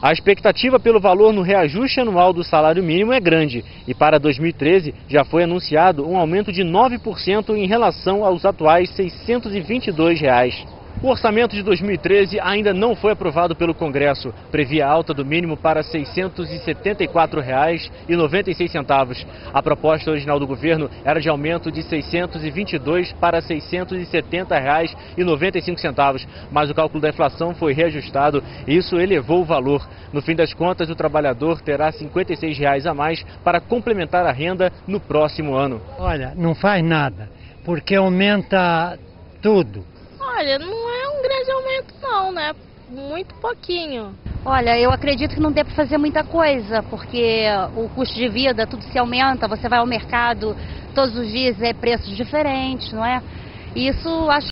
A expectativa pelo valor no reajuste anual do salário mínimo é grande e para 2013 já foi anunciado um aumento de 9% em relação aos atuais 622 reais. O orçamento de 2013 ainda não foi aprovado pelo Congresso. Previa alta do mínimo para R$ 674,96. A proposta original do governo era de aumento de R$ 622 para R$ 670,95. Mas o cálculo da inflação foi reajustado e isso elevou o valor. No fim das contas, o trabalhador terá 56 reais a mais para complementar a renda no próximo ano. Olha, não faz nada, porque aumenta tudo. Olha, não um grande aumento não, né? Muito pouquinho. Olha, eu acredito que não dê para fazer muita coisa, porque o custo de vida, tudo se aumenta, você vai ao mercado, todos os dias é preços diferentes, não é? Isso acho